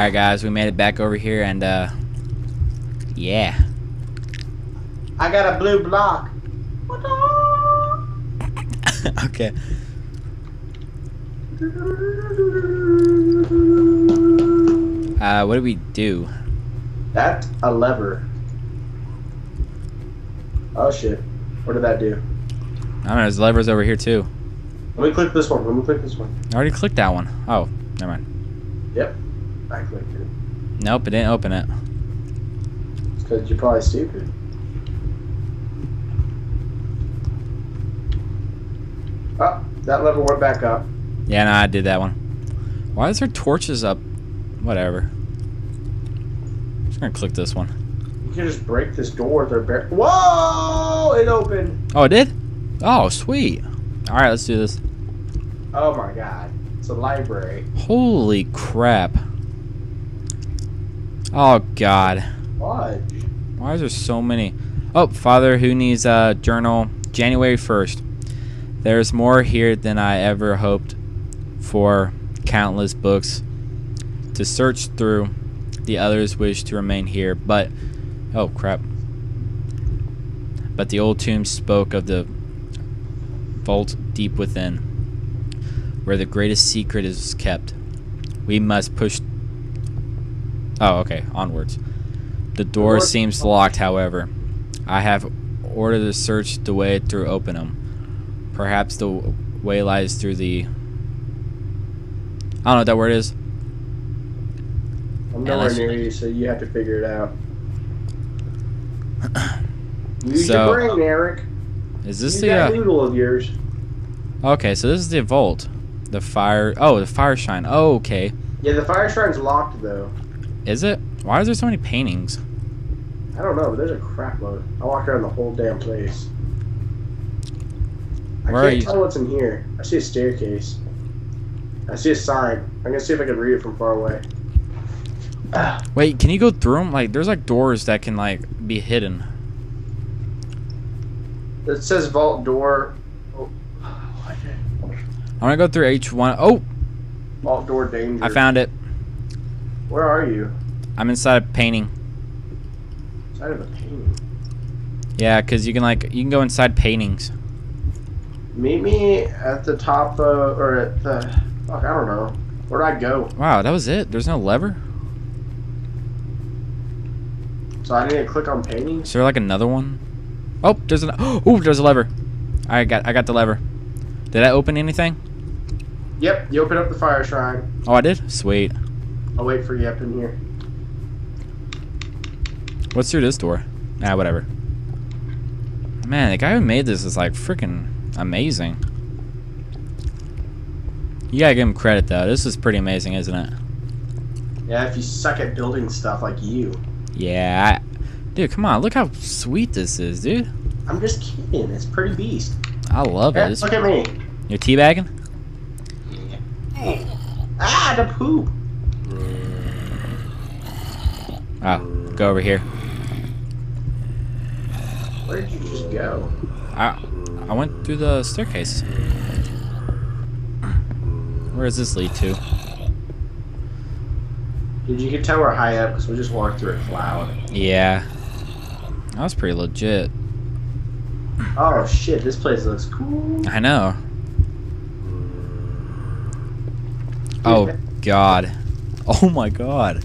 Alright guys, we made it back over here and uh yeah. I got a blue block. okay. Uh what do we do? That's a lever. Oh shit. What did that do? I don't know, there's levers over here too. Let me click this one. Let me click this one. I already clicked that one. Oh, never mind. Yep. I clicked it. Nope, it didn't open it. It's because you're probably stupid. Oh, that level went back up. Yeah, no, I did that one. Why is there torches up? Whatever. Just gonna click this one. You can just break this door with their bare. Whoa! It opened. Oh, it did? Oh, sweet. Alright, let's do this. Oh my god. It's a library. Holy crap. Oh, God. Why? Why is there so many? Oh, Father Who needs a journal January 1st. There's more here than I ever hoped for countless books to search through. The others wish to remain here, but oh crap. But the old tomb spoke of the vault deep within, where the greatest secret is kept. We must push. Oh, okay, onwards. The door door- seems locked, however. I have ordered to search the way through Openham. Perhaps the way lies through the. I don't know what that word is. I'm nowhere near you, so you have to figure it out. Use So- your brain, Eric. Is this Use the? that Uh, noodle of yours. okay, so this is the vault. The fire. Oh, the fire shine. Oh, okay. Yeah, the fire shrine's locked though. Is it? Why is there so many paintings? I don't know, but there's a crap load. I walked around the whole damn place. I Where are can't you? tell what's in here. I see a staircase. I see a sign. I'm gonna see if I can read it from far away. Wait, can you go through them? Like, there's like doors that can like be hidden. it says vault door. Oh, what? I'm gonna go through each one. Oh, Vault door danger. I found it. Where are you? I'm inside a painting. Side of a painting. Yeah, cause you can like you can go inside paintings. Meet me at the top, uh, or at the. Fuck, I don't know. Where'd I go? Wow, that was it. There's no lever. So I didn't click on paintings. Is there like another one? Oh, there's an. Oh, there's a lever. I got I got the lever. Did I open anything? Yep, you open up the fire shrine. Oh, I did. Sweet. I'll wait for you up in here. What's through this door? Ah, whatever. Man, the guy who made this is like freaking amazing. You gotta give him credit though. This is pretty amazing, isn't it? Yeah, if you suck at building stuff like you. Yeah. I, dude, come on. Look how sweet this is, dude. I'm just kidding. It's pretty beast. I love it. Yeah, It's- look at me. You're teabagging? Yeah. Ah, the poop. Oh, go over here. Where did you just go? I I went through the staircase. Where does this lead to? Dude, you can tell we're high up because we just walked through a cloud. Yeah. That was pretty legit. Oh shit, this place looks cool. I know. Oh god. Oh my god.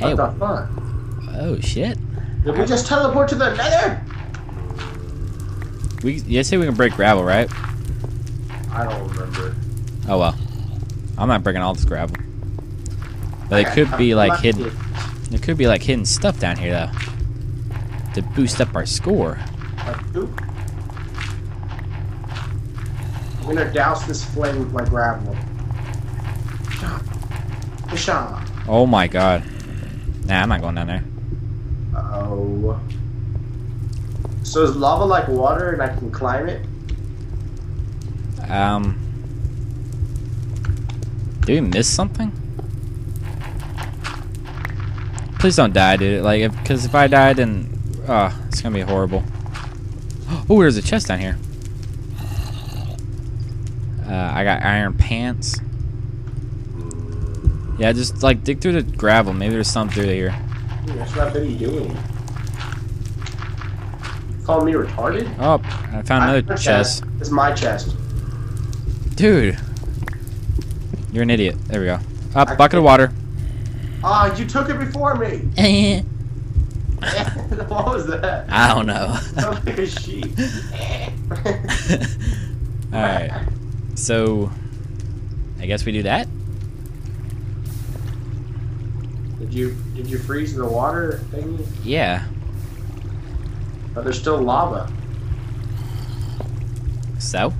Hey, What the fuck? oh shit. Did we just teleport to the nether? We you say we can break gravel, right? I don't remember. Oh well. I'm not breaking all this gravel. But it could be like hidden. There could be like hidden stuff down here though. To boost up our score. I'm gonna douse this flame with my gravel. Oh my god. Nah, I'm not going down there. Oh. So is lava like water and I can climb it? Um. Did we miss something? Please don't die, dude. Like, cause if I die, then, uh, it's gonna be horrible. Oh, there's a chest down here. Uh, I got iron pants. Yeah, just like dig through the gravel. Maybe there's something through here. That's what I've been doing. Call me retarded? Oh, I found another My chest. It's my chest. Dude. You're an idiot. There we go. Up, I bucket of water. Ah, you took it before me. What was that? I don't know. Sounds like a sheep. Alright. So, I guess we do that? Did you did you freeze the water thingy? Yeah. But there's still lava. So?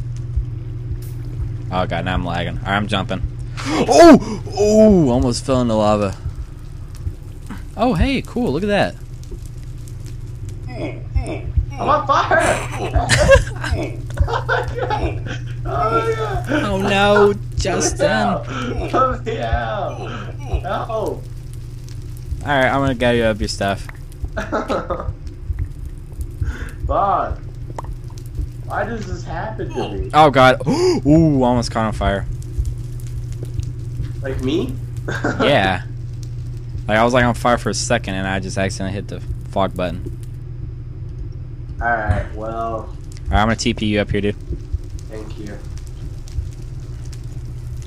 Oh god, now I'm lagging. Alright, I'm jumping. Oh! Oh! Almost fell into lava. Oh, hey, cool. Look at that. I'm on fire! oh my god! Oh my god! Oh no, Justin. Let me out! Alright, I'm gonna get you up your stuff. Fuck. Why does this happen to me? Oh god. Ooh, almost caught on fire. Like me? Yeah. Like I was like on fire for a second and I just accidentally hit the fog button. Alright, well, Alright, I'm gonna TP you up here, dude. thank you.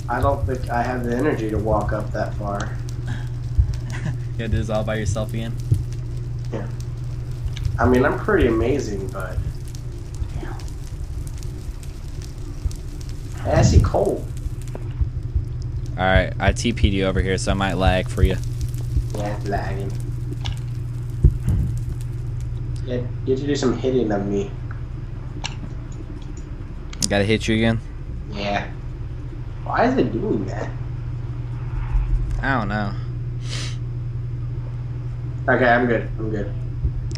I don't think I have the energy to walk up that far. You gotta do this all by yourself again? Yeah. I mean, I'm pretty amazing, but. I see coal. Alright, I TP'd you over here, so I might lag for you. Yeah, it's lagging. Yeah, you have to do some hitting of me. Gotta hit you again? Yeah. Why is it doing that? I don't know. Okay, I'm good. I'm good.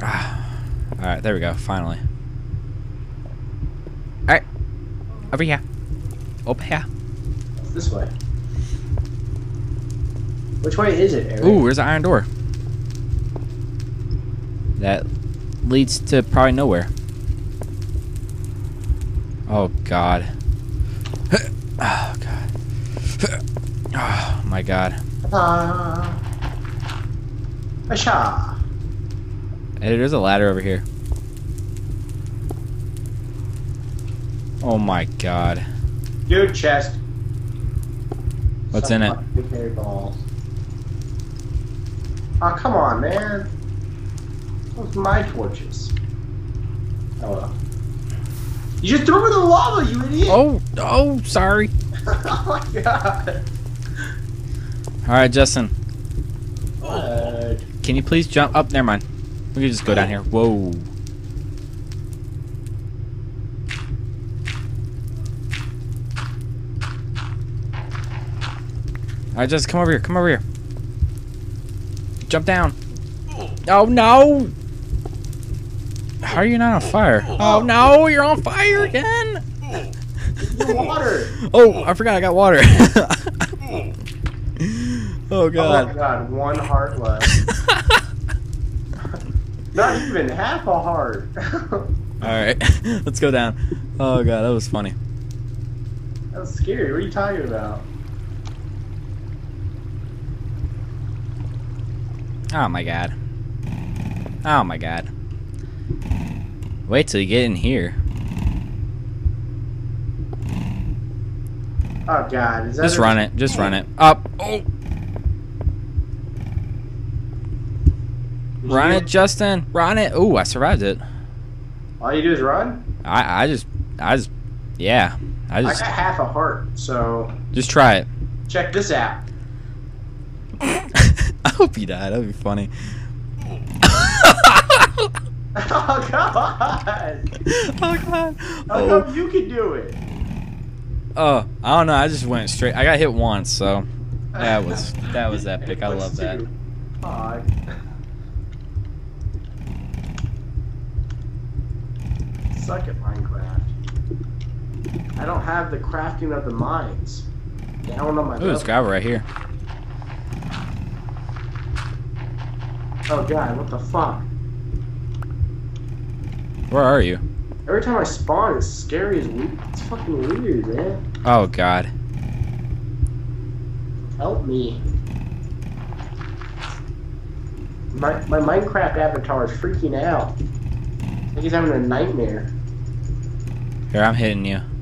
Alright, there we go, finally. Alright. Over here. Over here. It's this way. Which way is it, Eric? Ooh, where's the iron door? That leads to probably nowhere. Oh god. Oh god. Oh my god. Ah. Asha. Hey, there's a ladder over here. Oh my god. Dude, chest. What's Suck in it? my Big hairy balls. Oh, come on, man. Those my torches. Oh well. You just threw them in the lava, you idiot! Oh, oh, sorry. oh my god. Alright, Justin. What? Can you please jump up? Never mind. We can just go down here. Whoa. Alright, just come over here. Come over here. Jump down. Oh no! How are you not on fire? Oh no, you're on fire again! Water! Oh, I forgot I got water. oh Oh god. god, one heart left. Not even half a heart. Alright, let's go down. Oh god, that was funny. That was scary. What are you talking about? Oh my god. Oh my god. Wait till you get in here. Oh god, is that Just run it. Just run it. Up. Oh. Run it, Justin. Run it. Ooh, I survived it. All you do is run? I I just I just yeah. I just I got half a heart, so just try it. check this out. I hope you die. That'd be funny. Oh god! oh god. How Oh. come you can do it? Oh, I don't know. I just went straight. I got hit once, so that was that was epic. I love that. two? Suck at Minecraft. I don't have the crafting of the mines. Down on my Ooh, level. gravel right here. Oh god, what the fuck? Where are you? Every time I spawn, it's scary as weird. It's fucking weird, man. Oh god. Help me. My, my Minecraft avatar is freaking out. I think he's having a nightmare. Here, I'm hitting you.